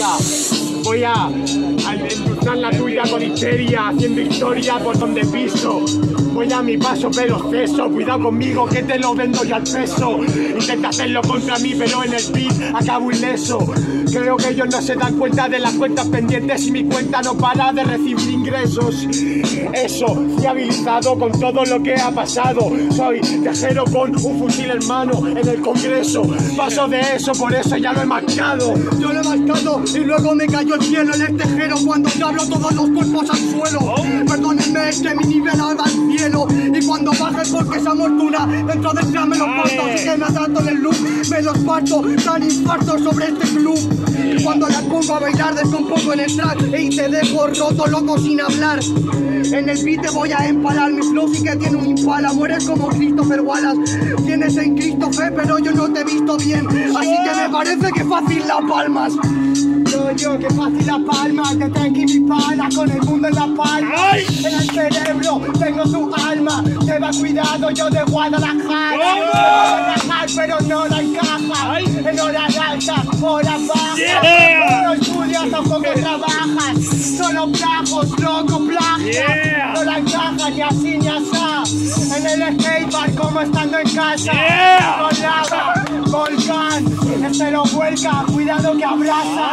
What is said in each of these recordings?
miseria. Voy a, a endulzar la tuya con histeria, haciendo historia por donde piso. Voy a mi paso pero ceso, cuidado conmigo que te lo vendo ya al peso. Intenta hacerlo contra mí pero en el beat acabo ileso. Creo que ellos no se dan cuenta de las cuentas pendientes y mi cuenta no para de recibir ingresos. Eso, fiabilizado con todo lo que ha pasado. Soy tejero con un fusil en mano en el Congreso. Paso de eso, por eso ya lo he marcado. Yo lo he marcado y luego me cayó el cielo en el tejero cuando te abro todos los cuerpos al suelo. Perdónenme, es que mi nivel ahora al cielo. Y cuando baje porque esa mortuna dentro del clan me los parto. Así que me atrato en el loop, me los parto, dan infarto sobre este club. Y cuando la pongo a bailar descompongo en el track y te dejo roto loco sin hablar. En el beat te voy a empalar, mi flow sí que tiene un impala. Mueres como Christopher Wallace. Tienes en Cristo fe, pero yo no te he visto bien. Así que me parece que fácil la palmas. Yo, yo, que fácil la palma, te tengo mi pana con el mundo en la palma. En el cerebro tengo tu alma, te va cuidado yo de Guadalajara. Guadalajara, pero no la encaja. En horas altas, horas bajas. No estudias, tampoco trabajas. Solo plagos, loco, plagias. No la encajas ni así ni asá. En el skatepark como estando en casa. Con lava, volcán, lo vuelca, cuidado que abraza.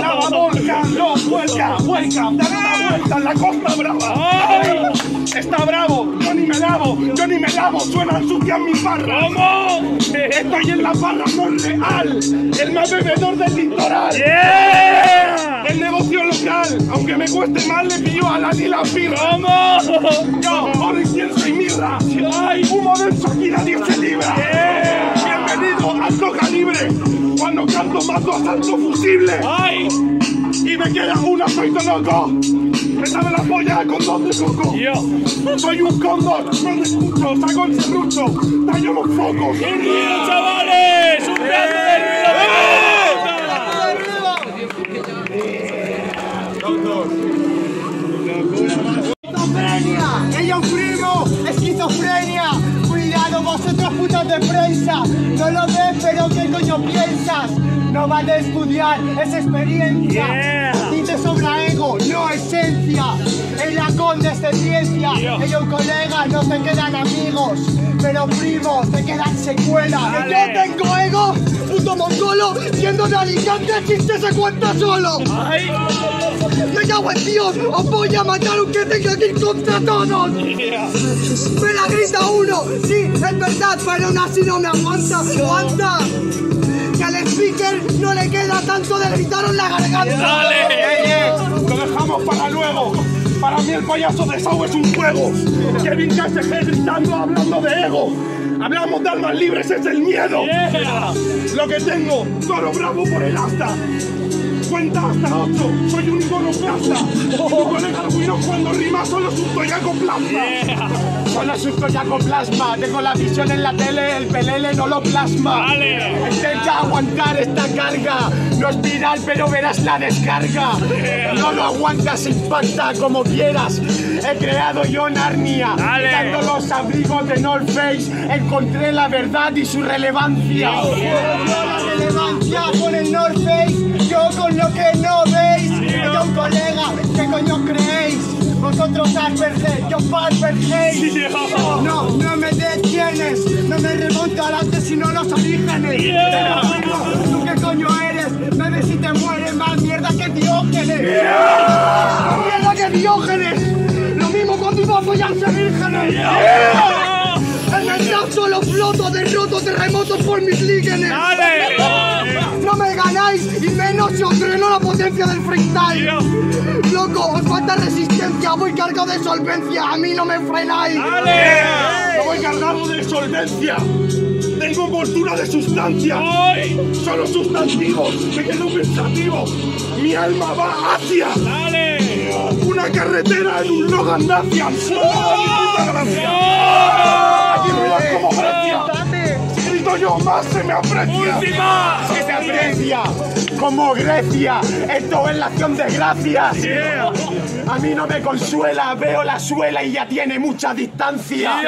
Lava volcán, lo vuelca, vuelca, dale una vuelta en la costa brava. Está bravo, yo ni me lavo, yo ni me lavo, suenan sucias mis barras. ¿Cómo? Estoy en la barra Monreal, el más bebedor del litoral. El negocio local, aunque me cueste mal, le pillo a la ni la. ¿Cómo? Yo, oro, incienso y mirra. Ay, humo denso aquí nadie se libra. Alto calibre, cuando canto mato asalto fusible. Ay. Y me queda un aceite loco. Me sabe la polla con dos de coco. Yo. Soy un cóndor, no te escucho, saco el serrucho, tallo los focos. ¡Un ruido, chavales! ¡Un pedazo de Esquizofrenia, de prensa, no lo ves pero qué coño piensas. No vale estudiar, es experiencia. A ti te sobra ego, no esencia. En la condescendencia, ella un colega, no te quedan amigos. Pero primos, te quedan secuelas. Yo tengo ego, puto mongolo, siendo de Alicante el chiste se cuenta solo. Me cago en Dios, os voy a matar aunque tenga que ir contra todos. Me la grita uno, sí, es verdad, pero aún así no me aguanta, aguanta. Que al speaker no le queda tanto de gritaros la garganta. ¡Dale! ¡Ey, ey! Lo dejamos para luego. Para mí el payaso de Sao es un juego. Kevin KSG gritando, hablando de ego. Hablamos de almas libres, es el miedo. Lo que tengo, toro bravo por el asta. Cuenta hasta ocho, soy un iconoclasta. Tu colega Arguino cuando rima solo susto y hago plasma. Solo susto ya con plasma, tengo la visión en la tele, el pelele no lo plasma. Intenta aguantar esta carga, no es viral pero verás la descarga. No lo aguantas, impacta como quieras. He creado yo Narnia, dando los abrigos de North Face, encontré la verdad y su relevancia. La relevancia con el North Face, yo con lo que no veis. Yo un colega, ¿qué coño creéis? Vosotros Asperger, yo Palperger. No, no me detienes, no me remonto adelante sino los orígenes. En el trap solo floto, derroto terremotos por mis líquenes. No me ganáis y menos si os dreno la potencia del freestyle. Loco, os falta resistencia, voy cargado de solvencia, a mí no me frenáis. No voy cargado de solvencia. Tengo envoltura de sustancia. Solo sustantivos. Me quedo pensativo. Mi alma va hacia. Una carretera en un Logan Dacia. Aquí ruidas como Grecia. Si grito yo más se me aprecia. Se te aprecia como Grecia. Esto es la acción de gracias. A mí no me consuela, veo la suela y ya tiene mucha distancia.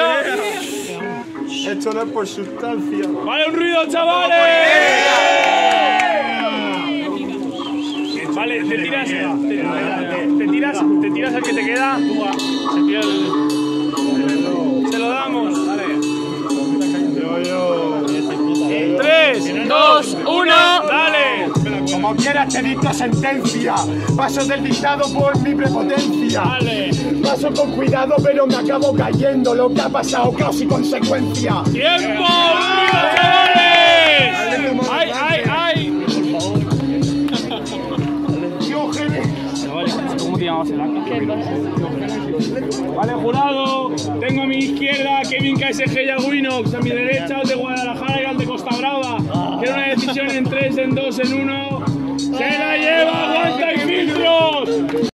Esto no es por sustancia. ¡Vale un ruido, chavales! Vale, te tiras, te, tiras, al que te queda. Se tira el- Se lo damos. Vale. 3, 2, 1, dale. Como quieras te dicto sentencia. Paso del dictado por mi prepotencia. Dale. Paso con cuidado, pero me acabo cayendo. Lo que ha pasado, caos y consecuencia. ¡Tiempo! ¡Venga, izquierda Kevin KSG Yaguinox, a mi derecha el de Guadalajara y al de Costa Brava. Quiero una decisión en 3, en 2, en 1. ¡Se la lleva! ¡Aguanta y filtros!